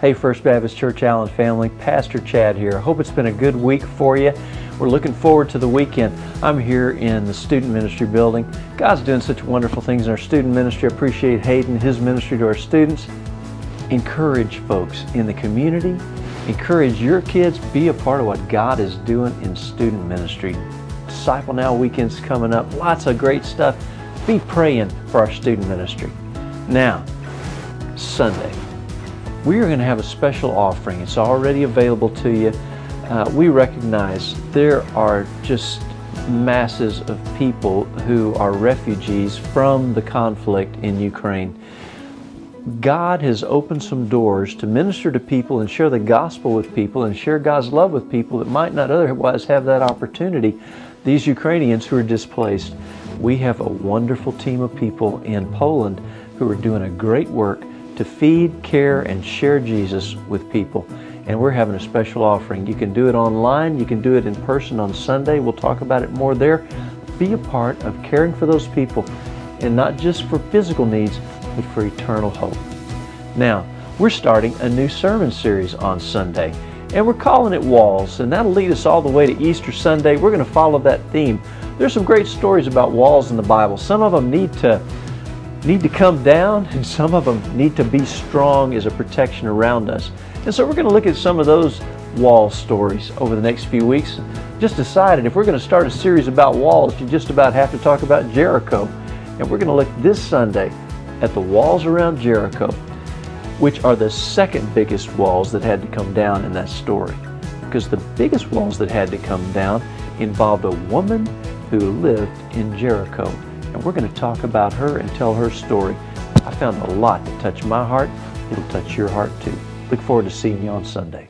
Hey, First Baptist Church Allen family, Pastor Chad here. I hope it's been a good week for you. We're looking forward to the weekend. I'm here in the student ministry building. God's doing such wonderful things in our student ministry. I appreciate Hayden, his ministry to our students. Encourage folks in the community. Encourage your kids. Be a part of what God is doing in student ministry. Disciple Now weekend's coming up. Lots of great stuff. Be praying for our student ministry. Now, Sunday we are going to have a special offering. It's already available to you. Uh, we recognize there are just masses of people who are refugees from the conflict in Ukraine. God has opened some doors to minister to people and share the gospel with people and share God's love with people that might not otherwise have that opportunity. These Ukrainians who are displaced, we have a wonderful team of people in Poland who are doing a great work to feed, care, and share Jesus with people. And we're having a special offering. You can do it online, you can do it in person on Sunday. We'll talk about it more there. Be a part of caring for those people, and not just for physical needs, but for eternal hope. Now, we're starting a new sermon series on Sunday, and we're calling it Walls, and that'll lead us all the way to Easter Sunday. We're going to follow that theme. There's some great stories about walls in the Bible. Some of them need to need to come down and some of them need to be strong as a protection around us. And so we're going to look at some of those wall stories over the next few weeks. Just decided if we're going to start a series about walls, you just about have to talk about Jericho. And we're going to look this Sunday at the walls around Jericho, which are the second biggest walls that had to come down in that story. Because the biggest walls that had to come down involved a woman who lived in Jericho and we're going to talk about her and tell her story. I found a lot that touched my heart. It'll touch your heart too. Look forward to seeing you on Sunday.